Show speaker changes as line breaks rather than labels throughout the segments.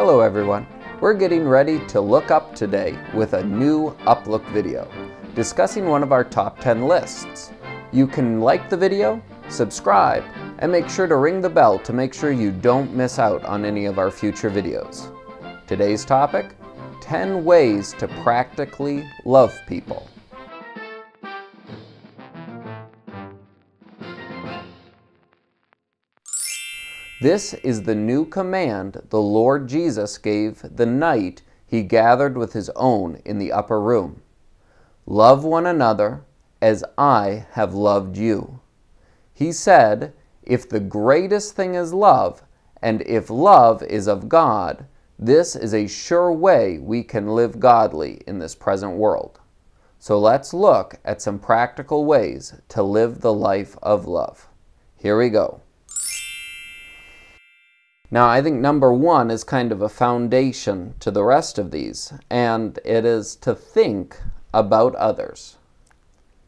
Hello everyone. We're getting ready to look up today with a new Uplook video, discussing one of our top 10 lists. You can like the video, subscribe, and make sure to ring the bell to make sure you don't miss out on any of our future videos. Today's topic, 10 ways to practically love people. This is the new command the Lord Jesus gave the night he gathered with his own in the upper room. Love one another as I have loved you. He said, If the greatest thing is love, and if love is of God, this is a sure way we can live godly in this present world. So let's look at some practical ways to live the life of love. Here we go. Now, I think number one is kind of a foundation to the rest of these, and it is to think about others.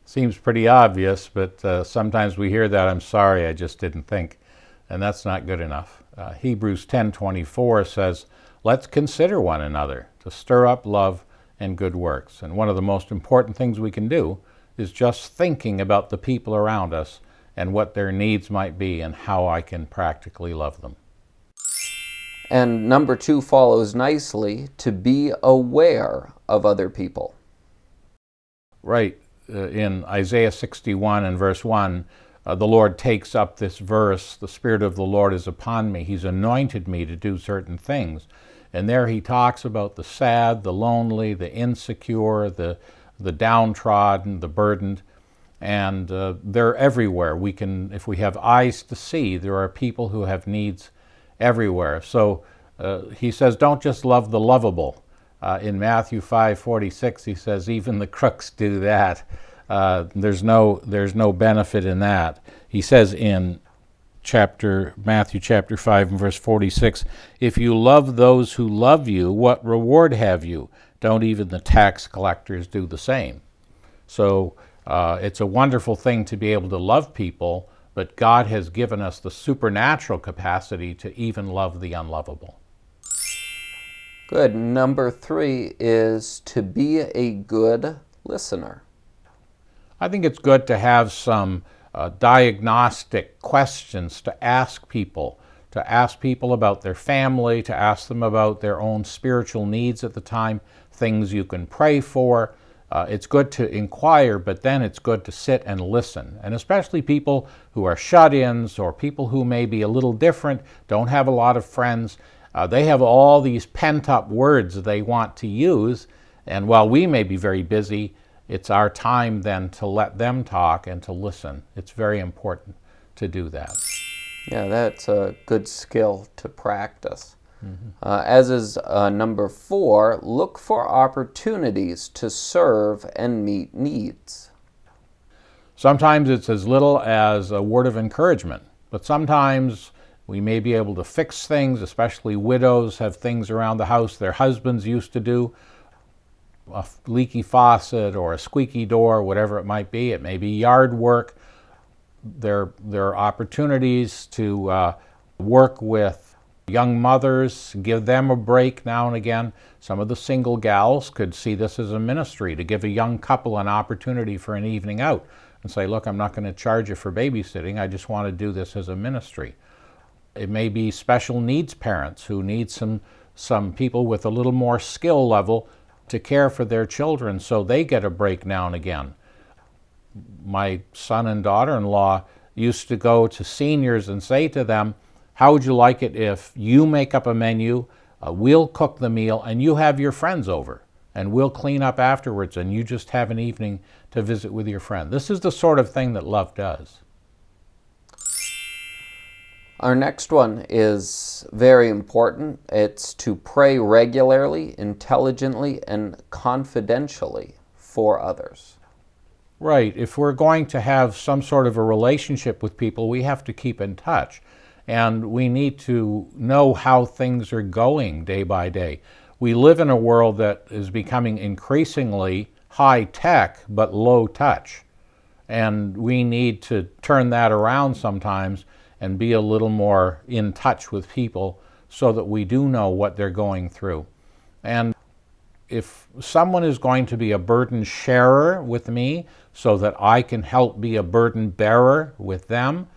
Seems pretty obvious, but uh, sometimes we hear that, I'm sorry, I just didn't think, and that's not good enough. Uh, Hebrews 10.24 says, let's consider one another to stir up love and good works. And one of the most important things we can do is just thinking about the people around us and what their needs might be and how I can practically love them.
And number two follows nicely to be aware of other people.
Right. Uh, in Isaiah 61 and verse 1, uh, the Lord takes up this verse The Spirit of the Lord is upon me. He's anointed me to do certain things. And there he talks about the sad, the lonely, the insecure, the, the downtrodden, the burdened. And uh, they're everywhere. We can, if we have eyes to see, there are people who have needs everywhere. So uh, he says, don't just love the lovable. Uh, in Matthew 5:46, he says, even the crooks do that. Uh, there's no there's no benefit in that. He says in chapter Matthew chapter 5 and verse 46, if you love those who love you, what reward have you? Don't even the tax collectors do the same? So uh, it's a wonderful thing to be able to love people but God has given us the supernatural capacity to even love the unlovable.
Good. Number three is to be a good listener.
I think it's good to have some uh, diagnostic questions to ask people, to ask people about their family, to ask them about their own spiritual needs at the time, things you can pray for, uh, it's good to inquire, but then it's good to sit and listen. And especially people who are shut ins or people who may be a little different, don't have a lot of friends. Uh, they have all these pent up words they want to use. And while we may be very busy, it's our time then to let them talk and to listen. It's very important to do that.
Yeah, that's a good skill to practice. Mm-hmm. Uh, as is uh, number four, look for opportunities to serve and meet needs.
Sometimes it's as little as a word of encouragement, but sometimes we may be able to fix things, especially widows have things around the house their husbands used to do. A leaky faucet or a squeaky door, whatever it might be. It may be yard work. There, there are opportunities to uh, work with young mothers, give them a break now and again. Some of the single gals could see this as a ministry to give a young couple an opportunity for an evening out and say, look, I'm not going to charge you for babysitting. I just want to do this as a ministry. It may be special needs parents who need some, some people with a little more skill level to care for their children so they get a break now and again. My son and daughter in law used to go to seniors and say to them, how would you like it if you make up a menu, uh, we'll cook the meal, and you have your friends over, and we'll clean up afterwards, and you just have an evening to visit with your friend? This is the sort of thing that love does.
Our next one is very important. It's to pray regularly, intelligently, and confidentially for others.
Right. If we're going to have some sort of a relationship with people, we have to keep in touch and we need to know how things are going day by day. We live in a world that is becoming increasingly high tech but low touch. And we need to turn that around sometimes and be a little more in touch with people so that we do know what they're going through. And if someone is going to be a burden sharer with me so that I can help be a burden bearer with them,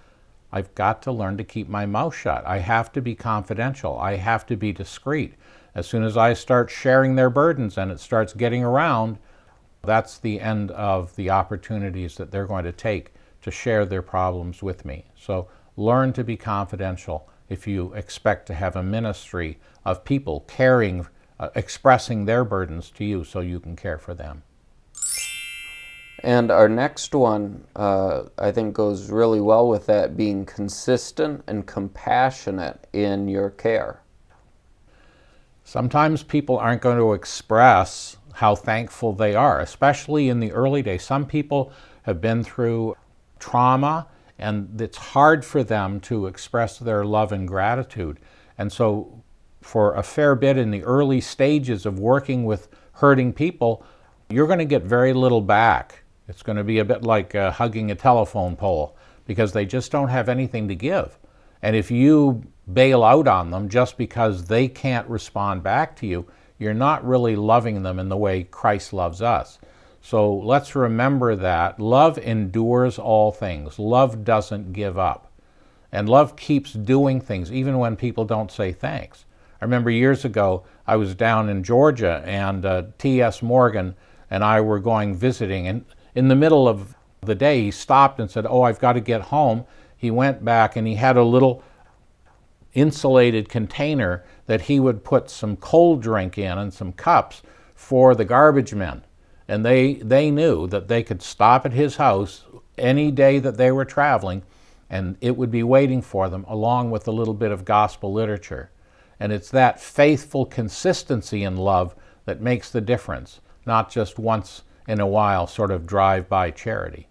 I've got to learn to keep my mouth shut. I have to be confidential. I have to be discreet. As soon as I start sharing their burdens and it starts getting around, that's the end of the opportunities that they're going to take to share their problems with me. So learn to be confidential if you expect to have a ministry of people caring, uh, expressing their burdens to you so you can care for them.
And our next one, uh, I think, goes really well with that being consistent and compassionate in your care.
Sometimes people aren't going to express how thankful they are, especially in the early days. Some people have been through trauma and it's hard for them to express their love and gratitude. And so, for a fair bit in the early stages of working with hurting people, you're going to get very little back. It's going to be a bit like uh, hugging a telephone pole because they just don't have anything to give. And if you bail out on them just because they can't respond back to you, you're not really loving them in the way Christ loves us. So let's remember that love endures all things. Love doesn't give up. And love keeps doing things even when people don't say thanks. I remember years ago, I was down in Georgia and uh, T.S. Morgan and I were going visiting. And in the middle of the day, he stopped and said, Oh, I've got to get home. He went back and he had a little insulated container that he would put some cold drink in and some cups for the garbage men and they, they knew that they could stop at his house any day that they were traveling and it would be waiting for them along with a little bit of gospel literature. And it's that faithful consistency in love that makes the difference, not just once in a while sort of drive by charity.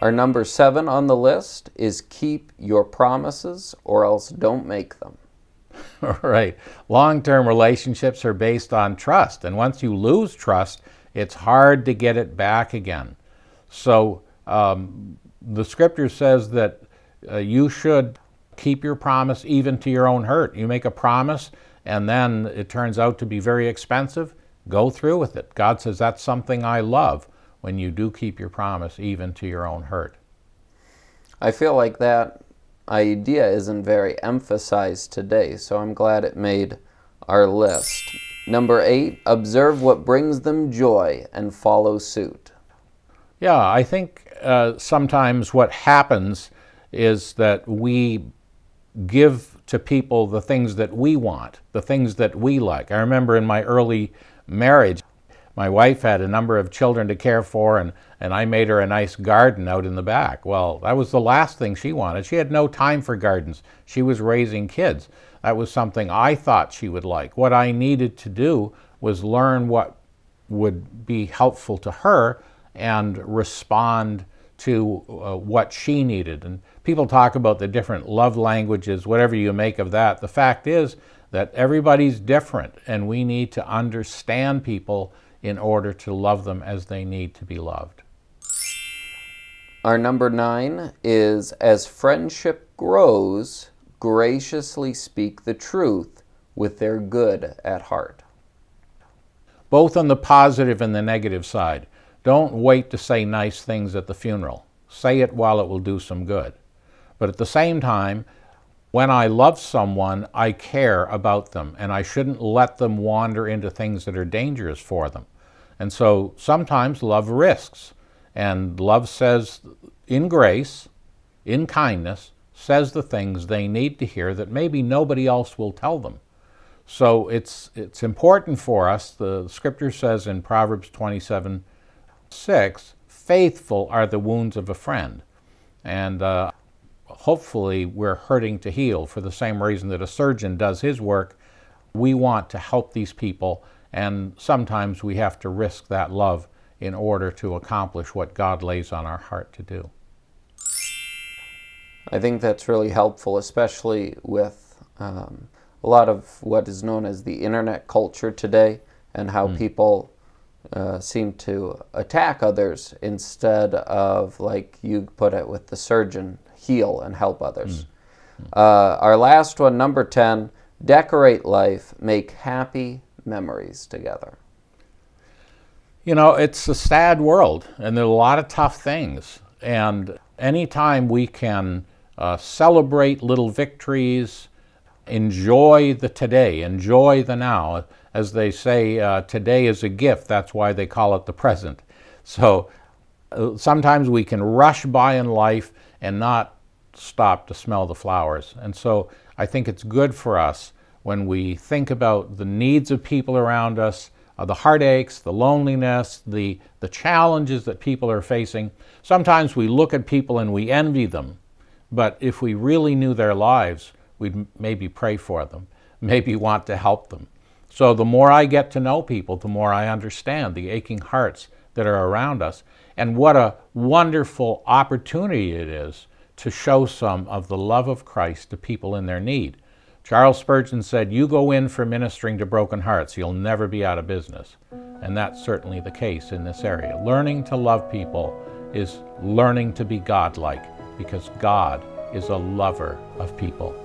Our number seven on the list is keep your promises or else don't make them.
right. Long term relationships are based on trust. And once you lose trust, it's hard to get it back again. So um, the scripture says that uh, you should keep your promise even to your own hurt. You make a promise and then it turns out to be very expensive, go through with it. God says that's something I love when you do keep your promise even to your own hurt.
I feel like that idea isn't very emphasized today, so I'm glad it made our list. Number eight, observe what brings them joy and follow suit.
Yeah, I think uh, sometimes what happens is that we give to people the things that we want, the things that we like. I remember in my early marriage, my wife had a number of children to care for, and, and I made her a nice garden out in the back. Well, that was the last thing she wanted. She had no time for gardens. She was raising kids. That was something I thought she would like. What I needed to do was learn what would be helpful to her and respond to uh, what she needed. And people talk about the different love languages, whatever you make of that. The fact is that everybody's different, and we need to understand people in order to love them as they need to be loved.
Our number nine is as friendship grows, graciously speak the truth with their good at heart.
Both on the positive and the negative side. Don't wait to say nice things at the funeral. Say it while it will do some good. But at the same time, when I love someone, I care about them, and I shouldn't let them wander into things that are dangerous for them. And so sometimes love risks. And love says, in grace, in kindness, says the things they need to hear that maybe nobody else will tell them. So it's, it's important for us, the scripture says in Proverbs 27 6, faithful are the wounds of a friend. And uh, hopefully we're hurting to heal for the same reason that a surgeon does his work. We want to help these people and sometimes we have to risk that love in order to accomplish what God lays on our heart to do.
I think that's really helpful, especially with um, a lot of what is known as the internet culture today and how mm. people uh, seem to attack others instead of, like you put it with the surgeon, heal and help others. Mm. Uh, our last one, number 10 decorate life, make happy memories together.
You know, it's a sad world, and there are a lot of tough things. And anytime we can uh, celebrate little victories, enjoy the today, enjoy the now, as they say, uh, today is a gift. That's why they call it the present. So uh, sometimes we can rush by in life and not stop to smell the flowers. And so I think it's good for us when we think about the needs of people around us, uh, the heartaches, the loneliness, the, the challenges that people are facing. Sometimes we look at people and we envy them, but if we really knew their lives, we'd maybe pray for them, maybe want to help them. So the more I get to know people, the more I understand the aching hearts that are around us, and what a wonderful opportunity it is to show some of the love of Christ to people in their need. Charles Spurgeon said, You go in for ministering to broken hearts, you'll never be out of business. And that's certainly the case in this area. Learning to love people is learning to be godlike because God is a lover of people.